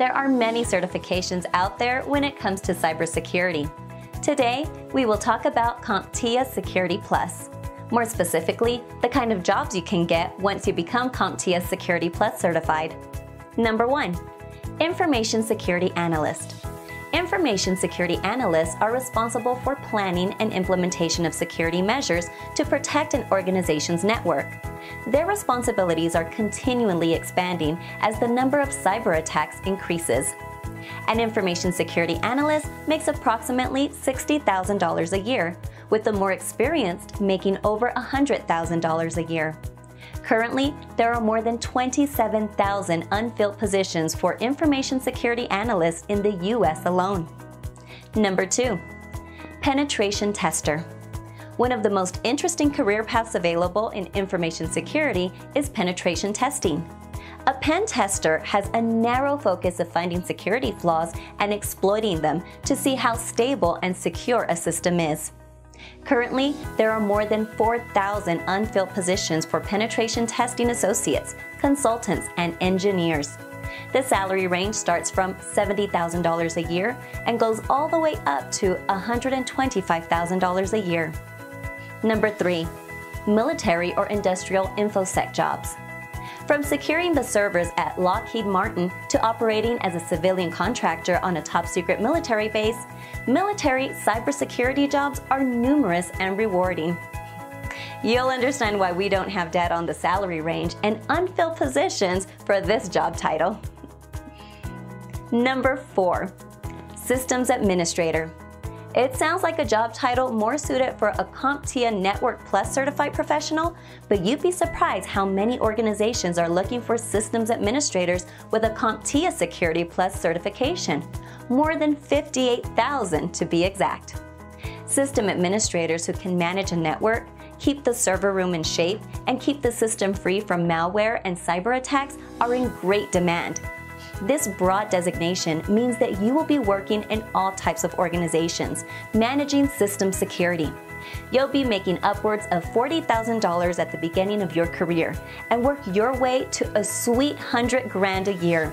There are many certifications out there when it comes to cybersecurity. Today, we will talk about CompTIA Security Plus. More specifically, the kind of jobs you can get once you become CompTIA Security Plus certified. Number 1. Information Security Analyst. Information security analysts are responsible for planning and implementation of security measures to protect an organization's network. Their responsibilities are continually expanding as the number of cyber attacks increases. An information security analyst makes approximately $60,000 a year, with the more experienced making over $100,000 a year. Currently, there are more than 27,000 unfilled positions for information security analysts in the US alone. Number 2. Penetration Tester. One of the most interesting career paths available in information security is penetration testing. A pen tester has a narrow focus of finding security flaws and exploiting them to see how stable and secure a system is. Currently, there are more than 4,000 unfilled positions for penetration testing associates, consultants, and engineers. The salary range starts from $70,000 a year and goes all the way up to $125,000 a year. Number 3. Military or industrial InfoSec jobs. From securing the servers at Lockheed Martin to operating as a civilian contractor on a top secret military base, military cybersecurity jobs are numerous and rewarding. You'll understand why we don't have data on the salary range and unfilled positions for this job title. Number 4. Systems Administrator. It sounds like a job title more suited for a CompTIA Network Plus certified professional, but you'd be surprised how many organizations are looking for systems administrators with a CompTIA Security Plus certification. More than 58,000 to be exact. System administrators who can manage a network, keep the server room in shape, and keep the system free from malware and cyber attacks are in great demand. This broad designation means that you will be working in all types of organizations, managing system security. You'll be making upwards of $40,000 at the beginning of your career and work your way to a sweet 100 grand a year.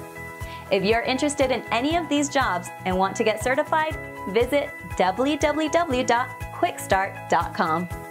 If you're interested in any of these jobs and want to get certified, visit www.quickstart.com.